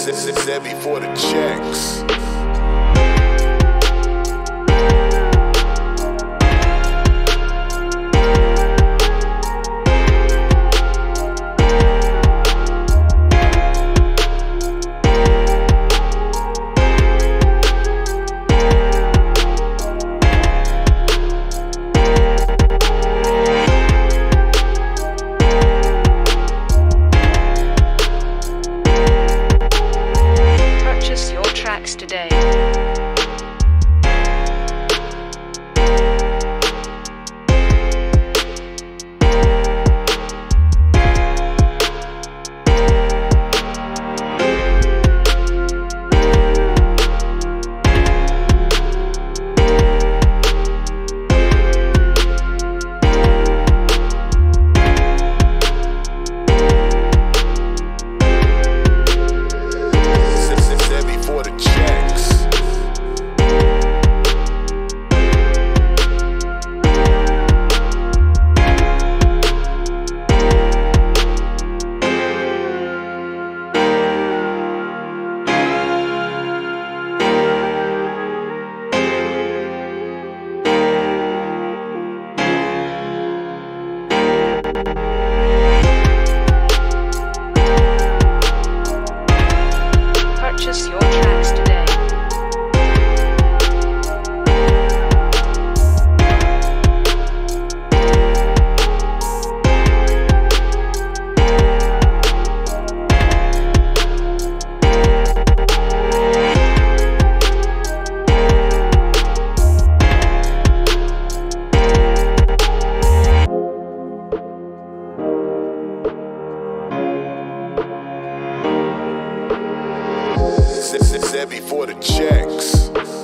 Said before the checks. today. Heavy for the checks.